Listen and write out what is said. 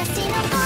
Destino